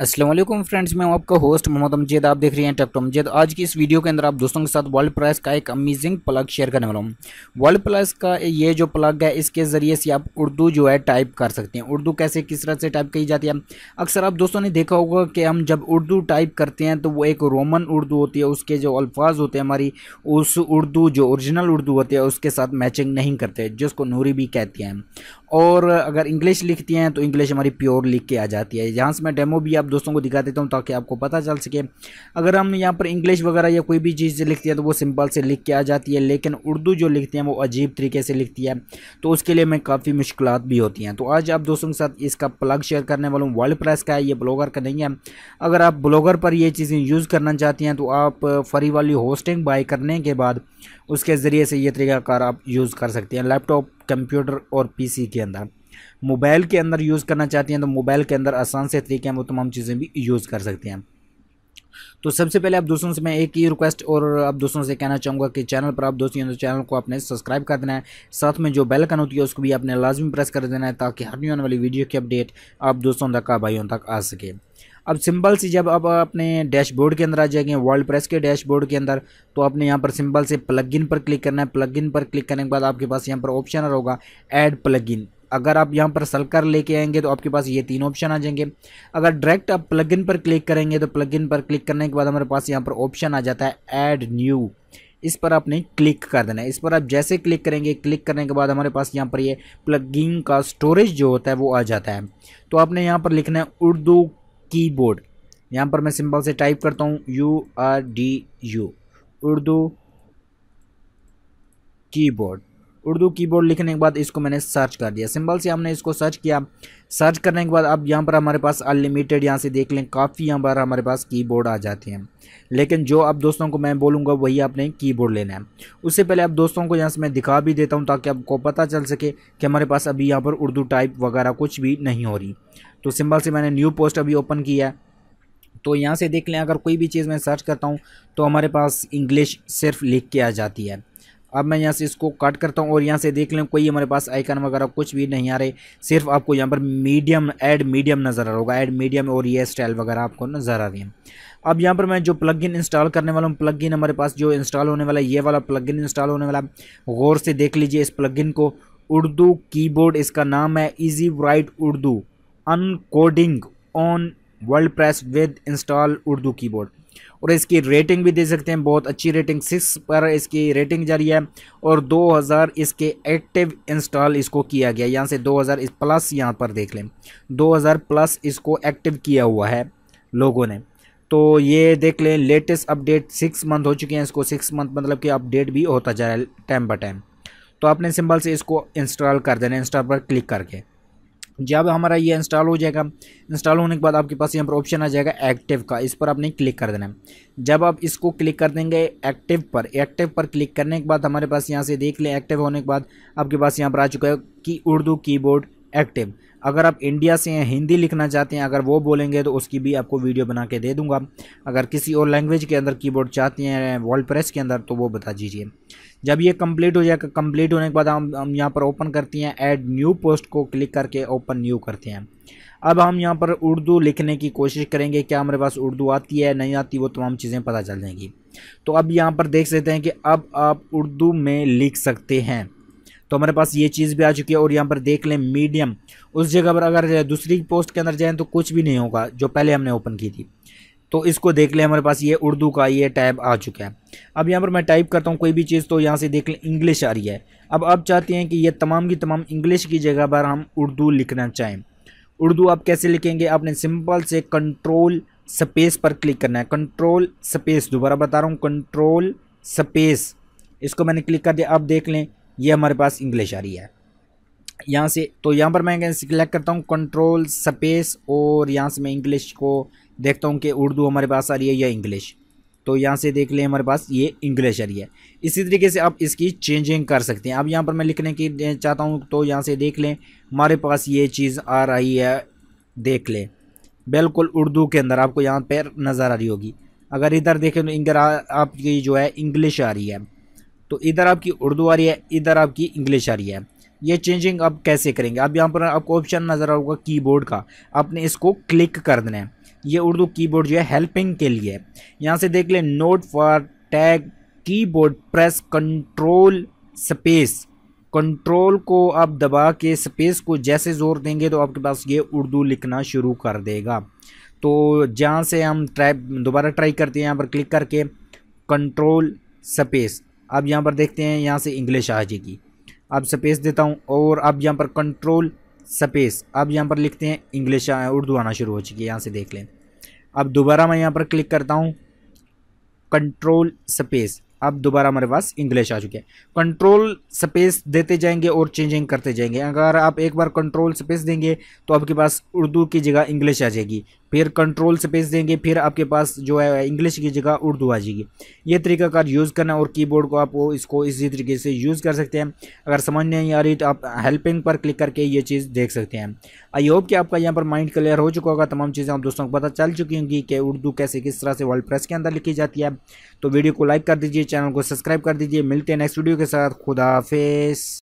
Aslam friends, मैं आपका host Mohammad Amjad. आप देख रहे हैं टेक्टो अमजद। आज की इस वीडियो के अंदर आप दोस्तों के साथ वर्ल्ड प्लस का एक अमेजिंग प्लग शेयर करने वाला हूँ। वर्ल्ड प्लस का ये जो प्लग है, इसके ज़रिए से आप उर्दू जो है टाइप कर सकते हैं। उर्दू कैसे, किस तरह से टाइप की जाती है? अक्सर आप दोस्तों ने देखा होगा कि हम जब उर्दू टाइप करते हैं तो वो एक रोमन उर्दू होती है, उसके जो अल्फाज होते हैं हमारी, उस उर्दू जो ओरिजिनल उर्दू होती है, उसके साथ मैचिंग नहीं करते, जिसको नूरी भी कहती हैं। और अगर इंग्लिश लिखती हैं तो इंग्लिश हमारी प्योर लिख के आ जाती है। यहाँ से मैं डेमो भी आप दोस्तों को दिखा देता हूँ, ताकि आपको पता चल सके। अगर हम यहाँ पर इंग्लिश वगैरह या कोई भी चीज़ लिखती है तो वो सिंपल से लिख के आ जाती है, लेकिन उर्दू जो लिखती हैं, वो अजीब तरीके से लिखती है। तो उसके लिए मैं काफ़ी मुश्किल भी होती हैं। तो आज आप दोस्तों के साथ इसका प्लग शेयर करने वाला हूँ। वर्ल्ड प्रेस का है, ये ब्लॉगर का नहीं है। अगर आप ब्लॉगर पर ये चीज़ें यूज़ करना चाहती हैं तो आप फ्री वाली होस्टिंग बाई करने के बाद उसके ज़रिए से ये तरीक़ाकार आप यूज़ कर सकते हैं लैपटॉप कंप्यूटर और पीसी के अंदर। मोबाइल के अंदर यूज़ करना चाहती हैं तो मोबाइल के अंदर आसान से तरीके हैं, वो तमाम चीज़ें भी यूज़ कर सकते हैं। तो सबसे पहले आप दोस्तों से, मैं एक ही रिक्वेस्ट और आप दोस्तों से कहना चाहूँगा कि चैनल पर आप दोस्तों तो चैनल को आपने सब्सक्राइब कर देना है। साथ में जो बेल कन होती है, उसको भी आपने लाजमी प्रेस कर देना है ताकि हर आने वाली वीडियो की अपडेट आप दोस्तों तक का भाइयों तक आ सके। अब सिंपल सी जब आप अपने डैशबोर्ड के अंदर आ जाएँगे वर्ल्ड प्रेस के डैशबोर्ड के अंदर तो आपने यहाँ पर सिंपल से प्लगइन पर क्लिक करना है। प्लगइन पर क्लिक करने के बाद आपके पास यहाँ पर ऑप्शन होगा ऐड प्लगइन अगर आप यहाँ पर सलकर लेके आएँगे तो आपके पास ये तीन ऑप्शन आ जाएँगे। अगर डायरेक्ट आप प्लगइन पर क्लिक करेंगे तो प्लगइन पर क्लिक करने के बाद हमारे पास यहाँ पर ऑप्शन आ जाता है ऐड न्यू इस पर आपने क्लिक कर देना है। इस पर आप जैसे क्लिक करेंगे क्लिक करने के बाद हमारे पास यहाँ पर ये प्लगिंग का स्टोरेज जो होता है, वो आ जाता है। तो आपने यहाँ पर लिखना है उर्दू कीबोर्ड। यहाँ पर मैं सिंपल से टाइप करता हूँ, U, R, D, U. Urdu keyboard. Urdu keyboard लिखने के बाद इसको मैंने सर्च कर दिया। सिंपल से हमने इसको सर्च किया। सर्च करने के बाद अब यहाँ पर हमारे पास अनलिमिटेड यहाँ से देख लें, काफ़ी यहाँ पर हमारे पास कीबोर्ड आ जाते हैं। लेकिन जो अब दोस्तों को मैं बोलूँगा, वही आपने कीबोर्ड लेना है। उससे पहले अब दोस्तों को यहाँ से मैं दिखा भी देता हूँ ताकि आपको पता चल सके कि हमारे पास अभी यहाँ पर उर्दू टाइप वगैरह कुछ भी नहीं हो रही। तो सिंपल से मैंने न्यू पोस्ट अभी ओपन किया है। तो यहाँ से देख लें, अगर कोई भी चीज़ मैं सर्च करता हूँ तो हमारे पास इंग्लिश सिर्फ़ लिख के आ जाती है। अब मैं यहाँ से इसको कट करता हूँ और यहाँ से देख लें, कोई हमारे पास आइकन वगैरह कुछ भी नहीं आ रहे। सिर्फ़ आपको यहाँ पर मीडियम ऐड मीडियम नज़र आ रहा होगा। ऐड मीडियम और ये स्टाइल वगैरह आपको नज़र आ रही है। अब यहाँ पर मैं जो प्लगइन इंस्टॉल करने वाला हूँ प्लगइन हमारे पास जो इंस्टॉल होने वाला है, ये वाला प्लगइन इंस्टॉल होने वाला गौर से देख लीजिए इस प्लगइन को। उर्दू कीबोर्ड इसका नाम है easy write Urdu encoding on WordPress with install Urdu keyboard और इसकी रेटिंग भी दे सकते हैं। बहुत अच्छी रेटिंग सिक्स पर इसकी रेटिंग जारी है और 2000 इसके एक्टिव इंस्टॉल इसको किया गया। यहाँ से 2000 इस प्लस यहाँ पर देख लें। 2000 प्लस इसको एक्टिव किया हुआ है लोगों ने। तो ये देख लें लेटेस्ट अपडेट सिक्स मंथ हो चुके हैं। इसको सिक्स मंथ मतलब कि अपडेट भी होता जा रहा है टाइम बाय टाइम तो आपने सिंपल से इसको इंस्टॉल कर देना इंस्टॉल पर क्लिक करके। जब हमारा ये इंस्टॉल हो जाएगा इंस्टॉल होने के बाद आपके पास यहाँ पर ऑप्शन आ जाएगा एक्टिव का, इस पर आपने क्लिक कर देना है। जब आप इसको क्लिक कर देंगे एक्टिव पर एक्टिव पर क्लिक करने के बाद हमारे पास यहाँ से देख लें एक्टिव होने के बाद आपके पास यहाँ पर आ चुका है कि उर्दू कीबोर्ड एक्टिव अगर आप इंडिया से हैं, हिंदी लिखना चाहते हैं, अगर वो बोलेंगे तो उसकी भी आपको वीडियो बना के दे दूँगा। अगर किसी और लैंग्वेज के अंदर कीबोर्ड चाहते हैं वर्ल्ड प्रेस के अंदर तो वो बता दीजिए। जब ये कंप्लीट हो जाएगा कंप्लीट होने के बाद हम हम यहाँ पर ओपन करते हैं ऐड न्यू पोस्ट को क्लिक करके ओपन न्यू करते हैं। अब हम यहाँ पर उर्दू लिखने की कोशिश करेंगे, क्या हमारे पास उर्दू आती है, नहीं आती, वो तमाम चीज़ें पता चल जाएँगी। तो अब यहाँ पर देख सकते हैं कि अब आप उर्दू में लिख सकते हैं। तो हमारे पास ये चीज़ भी आ चुकी है और यहाँ पर देख लें मीडियम। उस जगह पर अगर दूसरी पोस्ट के अंदर जाएँ तो कुछ भी नहीं होगा, जो पहले हमने ओपन की थी। तो इसको देख लें, हमारे पास ये उर्दू का ये टैब आ चुका है। अब यहाँ पर मैं टाइप करता हूँ कोई भी चीज़ तो यहाँ से देख लें, इंग्लिश आ रही है। अब आप चाहते हैं कि ये तमाम की तमाम इंग्लिश की जगह पर हम उर्दू लिखना चाहें। उर्दू आप कैसे लिखेंगे? आपने सिंपल से कंट्रोल स्पेस पर क्लिक करना है। कंट्रोल स्पेस दोबारा बता रहा हूँ कंट्रोल स्पेस इसको मैंने क्लिक कर दिया। अब देख लें ये हमारे पास इंग्लिश आ रही है। यहाँ से तो यहाँ पर मैं सिलेक्ट करता हूँ कंट्रोल स्पेस और यहाँ से मैं इंग्लिश को देखता हूँ कि उर्दू हमारे पास आ रही है या इंग्लिश तो यहाँ से देख लें हमारे पास ये इंग्लिश आ रही है। इसी तरीके से आप इसकी चेंजिंग कर सकते हैं। अब यहाँ पर मैं लिखने की चाहता हूँ तो यहाँ से देख लें, हमारे पास ये चीज़ आ रही है, देख लें। बिल्कुल उर्दू के अंदर आपको यहाँ पर नज़र आ रही होगी। अगर इधर देखें तो इधर आपकी जो है इंग्लिश आ रही है। तो इधर आपकी उर्दू आ रही है, इधर आपकी इंग्लिश आ रही है। ये चेंजिंग आप कैसे करेंगे? अब यहाँ पर आपको ऑप्शन नज़र आऊगा कीबोर्ड का। आपने इसको क्लिक कर देना है। ये उर्दू कीबोर्ड जो है हेल्पिंग के लिए यहाँ से देख लें note for tag keyboard press control space control को आप दबा के स्पेस को जैसे ज़ोर देंगे तो आपके पास ये उर्दू लिखना शुरू कर देगा। तो जहाँ से हम ट्राई दोबारा ट्राई करते हैं, यहाँ पर क्लिक करके कंट्रोल स्पेस अब यहाँ पर देखते हैं, यहाँ से इंग्लिश आ जाएगी। अब स्पेस देता हूँ और अब यहाँ पर कंट्रोल स्पेस अब यहाँ पर लिखते हैं इंग्लिश उर्दू आना शुरू हो चुकी है, यहाँ से देख लें। अब दोबारा मैं यहाँ पर क्लिक करता हूँ कंट्रोल स्पेस अब दोबारा हमारे पास इंग्लिश आ चुके हैं। कंट्रोल स्पेस देते जाएँगे और चेंजिंग करते जाएँगे। अगर आप एक बार कंट्रोल स्पेस देंगे तो आपके पास उर्दू की जगह इंग्लिश आ जाएगी। फिर कंट्रोल स्पेस देंगे, फिर आपके पास जो है इंग्लिश की जगह उर्दू आ जाएगी। ये तरीकाकार यूज़ करना और कीबोर्ड को आप इसको इसी तरीके से यूज़ कर सकते हैं। अगर समझ नहीं आ रही तो आप हेल्पिंग पर क्लिक करके ये चीज़ देख सकते हैं। आई होप कि आपका यहाँ पर माइंड क्लियर हो चुका होगा। तमाम चीज़ें आप दोस्तों को पता चल चुकी होंगी कि उर्दू कैसे किस तरह से वर्ल्ड प्रेस के अंदर लिखी जाती है। तो वीडियो को लाइक कर दीजिए चैनल को सब्सक्राइब कर दीजिए। मिलते हैं नेक्स्ट वीडियो के साथ। खुदा